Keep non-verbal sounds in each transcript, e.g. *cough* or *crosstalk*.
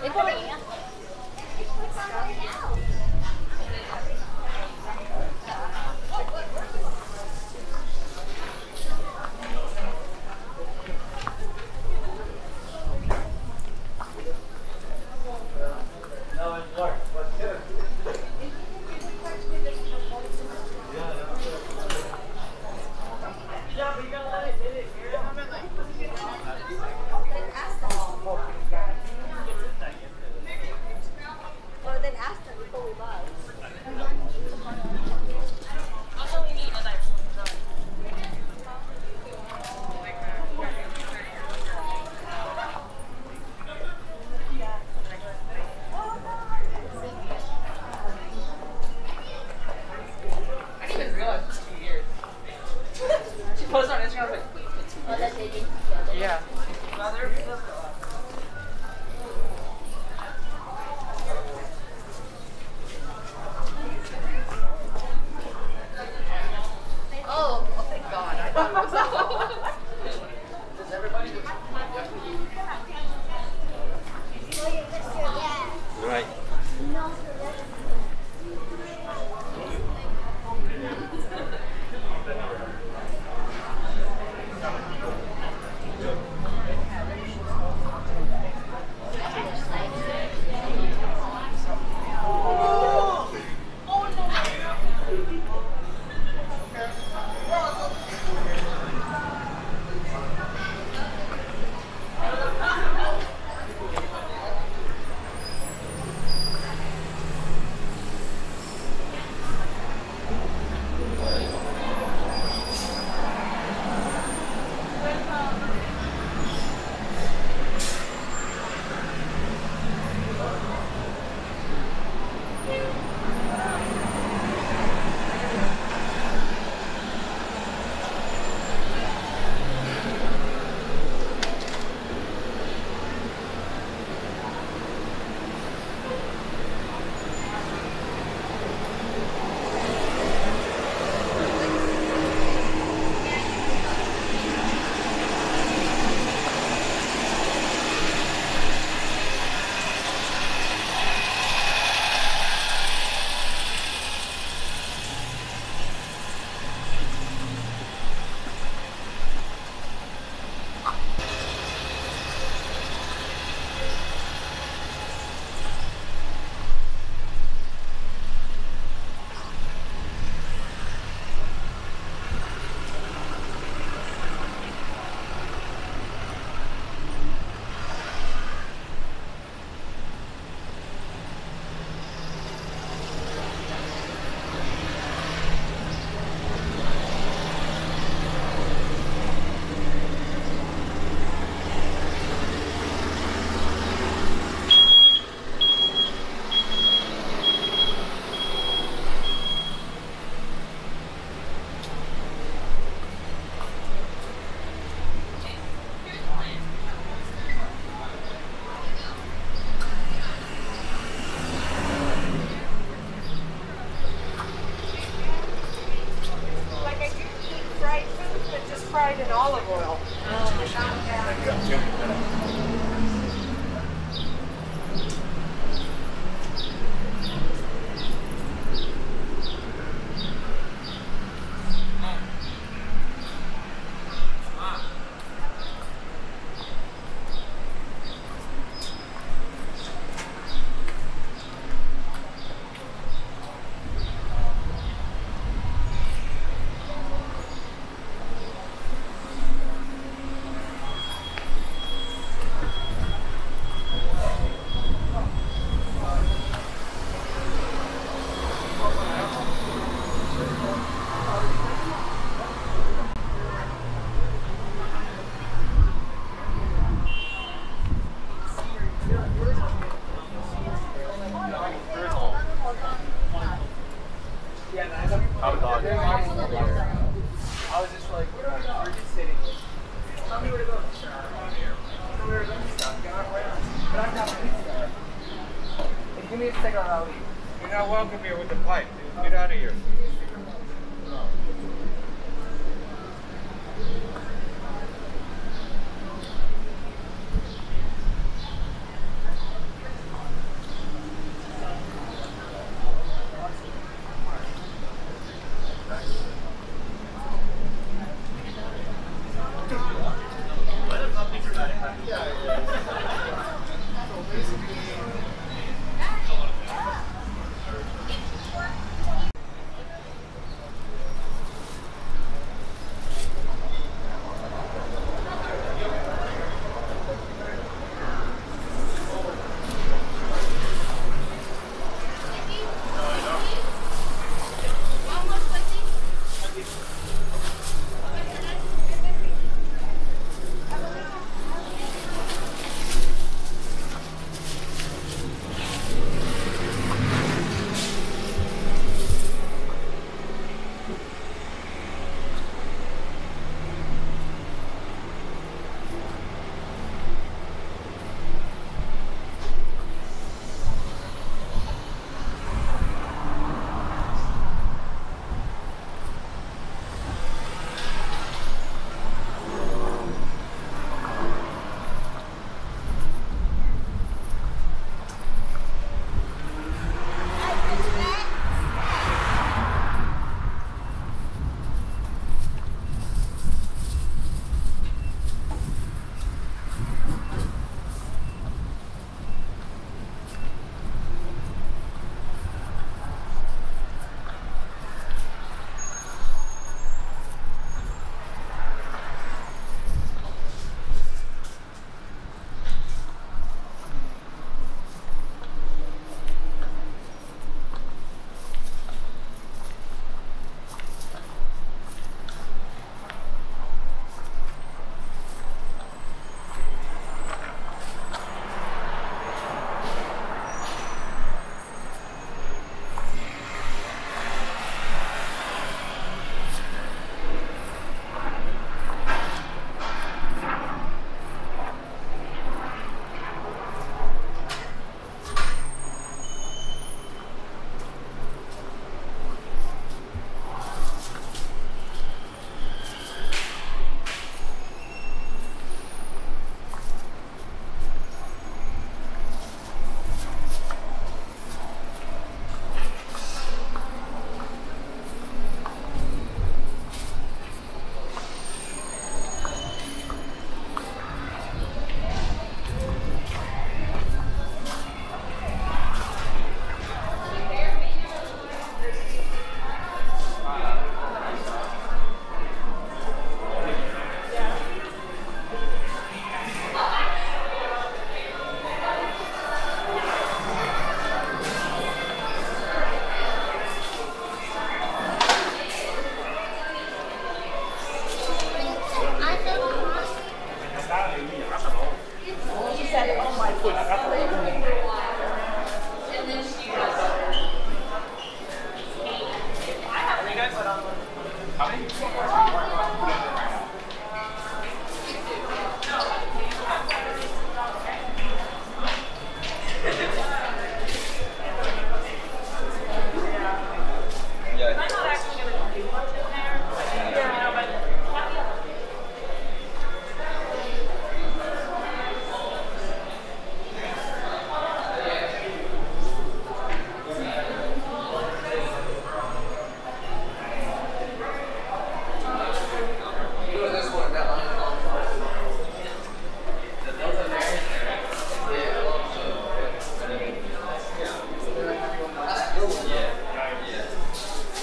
Vem comigo. How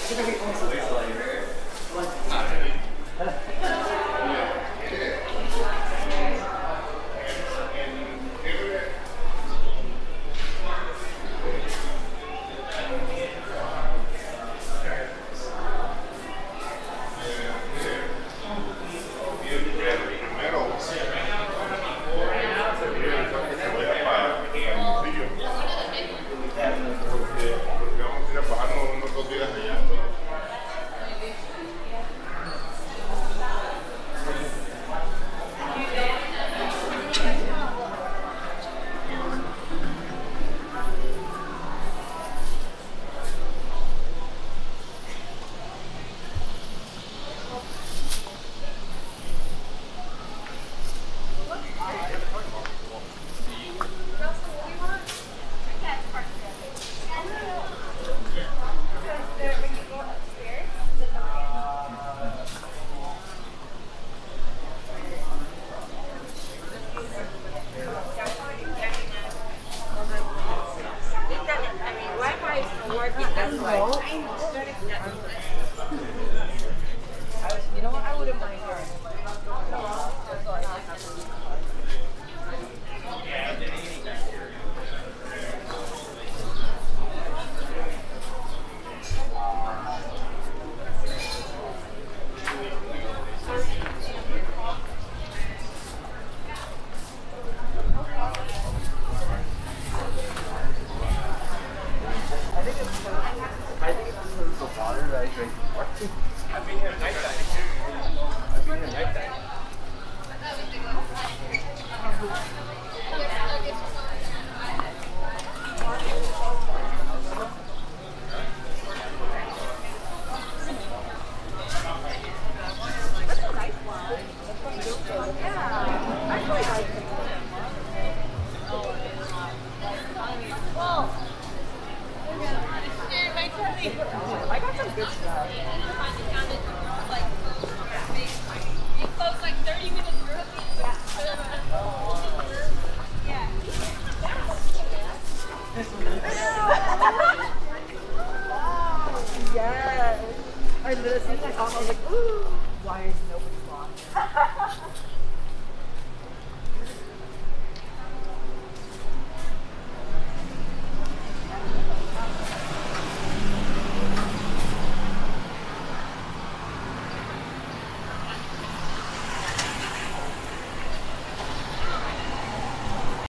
Thank you. *laughs* you know what? I wouldn't mind her. started listening, my mom was like, ooh, why is nobody blonde? *laughs*